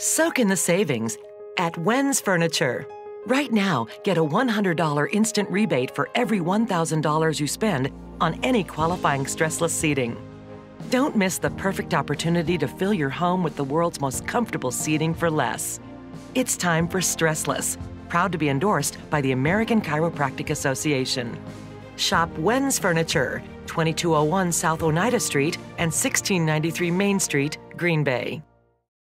Soak in the savings at Wenz Furniture. Right now, get a $100 instant rebate for every $1,000 you spend on any qualifying stressless seating. Don't miss the perfect opportunity to fill your home with the world's most comfortable seating for less. It's time for Stressless, proud to be endorsed by the American Chiropractic Association. Shop Wenz Furniture, 2201 South Oneida Street and 1693 Main Street, Green Bay.